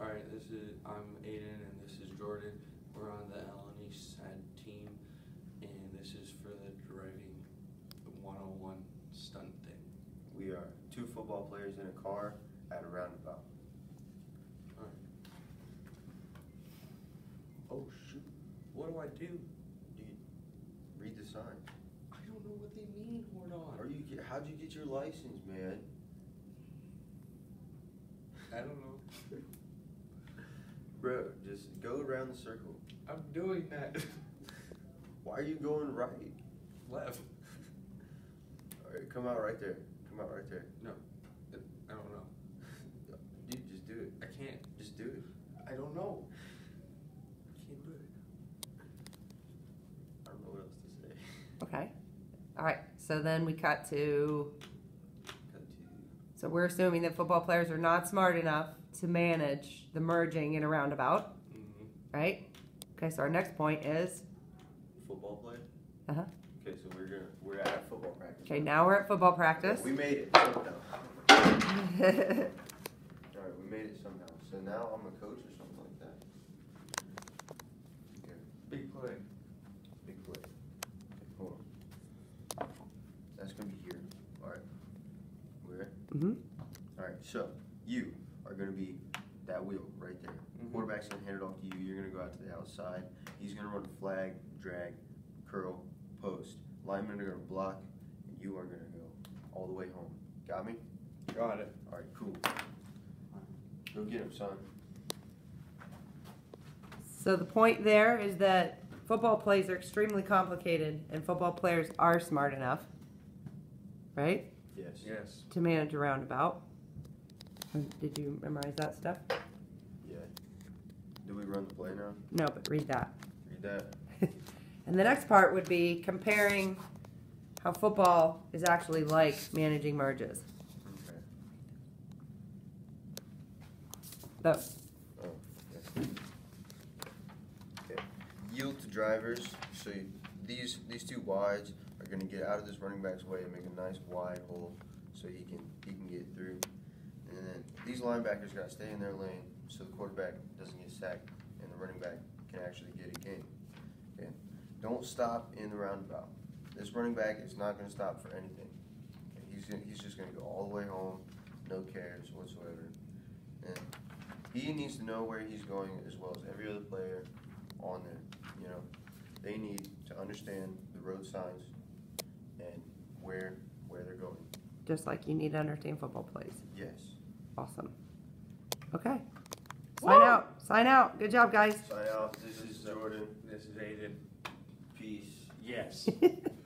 All right, this is I'm Aiden and this is Jordan. We're on the Allen East SADD team, and this is for the driving 101 stunt thing. We are two football players in a car at a roundabout. All right. Oh shoot! What do I do? Do you read the signs? I don't know what they mean. Hold Are you? How'd you get your license, man? I don't know. Bro, just go around the circle. I'm doing that. Why are you going right? Left. All right, come out right there. Come out right there. No, I don't know. Dude, just do it. I can't. Just do it. I don't know. I can't do it. I don't know what else to say. Okay. All right. So then we cut to. Cut to- So we're assuming that football players are not smart enough to manage the merging in a roundabout, Mm-hmm. right? Okay. So our next point is. Football play. Uh huh. Okay, so we're gonna we're at football practice. Okay. Now we're at football practice. We made it somehow. All right, we made it somehow. So now I'm a coach or something like that. Okay, Big play. big play. Okay, hold on. That's gonna be here. All right. We're hmm all right. So you are gonna be that wheel right there. Mhm. Quarterback's gonna hand it off to you. You're gonna go out to the outside. He's gonna run flag, drag, curl, post. Linemen are gonna block, and you are gonna go all the way home. Got me? Got it. All right, cool. Go get him, son. So the point there is that football plays are extremely complicated, and football players are smart enough, right, Yes. Yes. to manage a roundabout. Did you memorize that stuff? Yeah. Do we run the play now? No, but read that. Read that. And the next part would be comparing how football is actually like managing merges. Okay. The, Oh, yes. Okay. Yield to drivers. So you, these these two wides are going to get out of this running back's way and make a nice wide hole so he can he can get through. These linebackers got to stay in their lane so the quarterback doesn't get sacked and the running back can actually get a game. Okay. Don't stop in the roundabout. This running back is not going to stop for anything. Okay. He's gonna, he's just going to go all the way home, no cares whatsoever. And he needs to know where he's going as well as every other player on there. You know, they need to understand the road signs and where where they're going. just like you need to understand football plays. Yes. Awesome. Okay. Sign out. Sign out. Good job, guys. Sign out. This is Jordan. This is Aiden. Peace. Yes.